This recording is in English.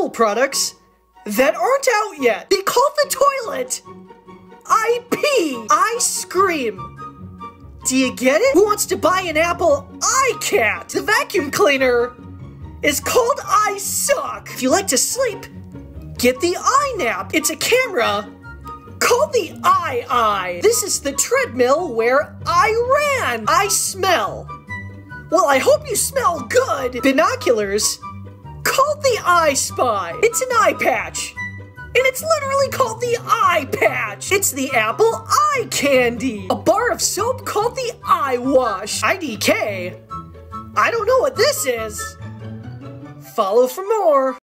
Apple products that aren't out yet. They call the toilet I pee, I scream. Do you get it? Who wants to buy an Apple iCat? The vacuum cleaner is called I Suck. If you like to sleep, get the iNap. It's a camera called the I Eye. This is the treadmill where I ran. I smell. Well, I hope you smell good. Binoculars called the Eye Spy. It's an eye patch. And it's literally called the Eye Patch. It's the Apple Eye Candy. A bar of soap called the Eye Wash. IDK. I don't know what this is. Follow for more.